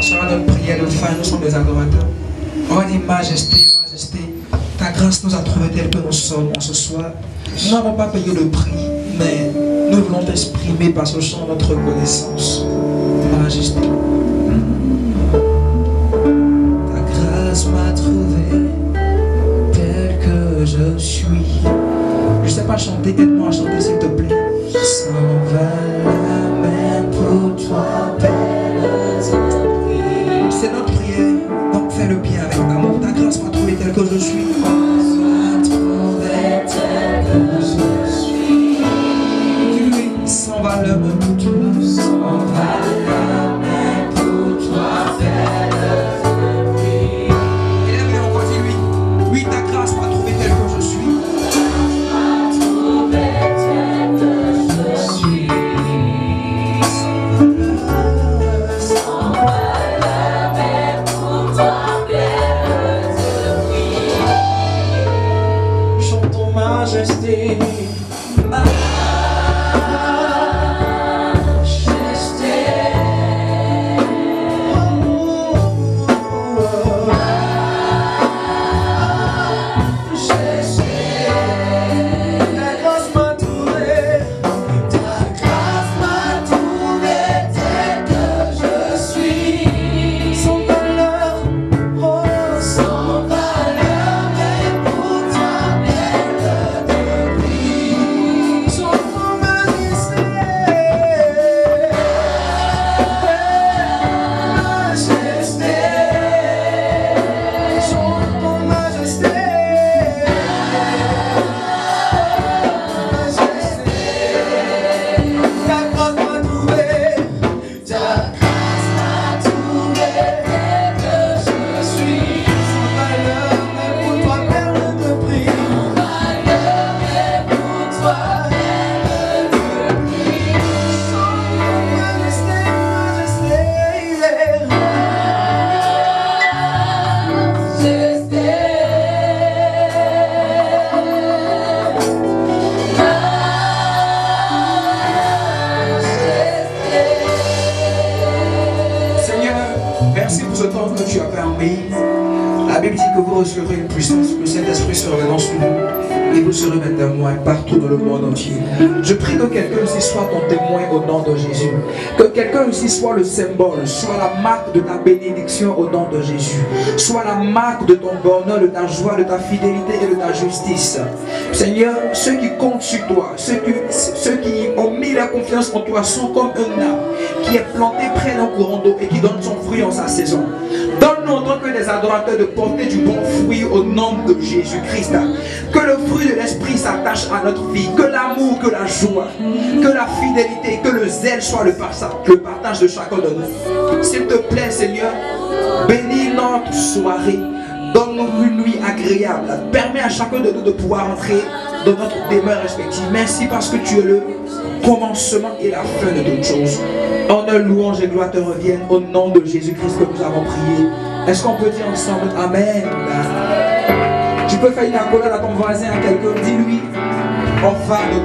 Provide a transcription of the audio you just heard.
ça sera notre prière de fin. Nous sommes des adorateurs. On va Majesté, Majesté, ta grâce nous a trouvé tel que nous sommes en ce soir. Nous n'avons pas payé le prix, mais nous voulons t'exprimer par ce chant notre reconnaissance. Majesté. Ta grâce m'a trouvé tel que je suis. Je sais pas chanter, aide-moi à chanter s'il te plaît. Même pour toi, notre prière, donc fais le bien avec amour. Ta grâce m'a trouvé tel que je suis. Suis. Dis-lui, sans valeur toi. Sans valeur Just majesty merci pour ce temps que tu as permis. La Bible dit que vous recevrez une puissance, que le Saint-Esprit se révèle sur vous et vous serez mes témoins partout dans le monde entier. Je prie que quelqu'un ici soit ton témoin au nom de Jésus. Que quelqu'un ici soit le symbole, soit la marque de ta bénédiction au nom de Jésus. Soit la marque de ton bonheur, de ta joie, de ta fidélité et de ta justice. Seigneur, ceux qui comptent sur toi, ceux qui, ceux qui ont mis la confiance en toi sont comme un arbre qui est planté près d'un courant d'eau et qui donne son fruit en sa saison. Donne-nous en tant que des adorateurs de porter du bon fruit au nom de Jésus-Christ. Que le fruit de l'esprit s'attache à notre vie, que l'amour, que la joie, que la fidélité, que le zèle soit le partage, de chacun de nous. S'il te plaît, Seigneur, bénis notre soirée. Donne-nous une nuit agréable. Permets à chacun de nous de pouvoir entrer notre demeure respective. Merci parce que tu es le commencement et la fin de toutes choses. Honneur, louange et gloire te reviennent au nom de Jésus-Christ que nous avons prié. Est-ce qu'on peut dire ensemble Amen? Tu peux faire une accolade à ton voisin, à quelqu'un, dis-lui, on va de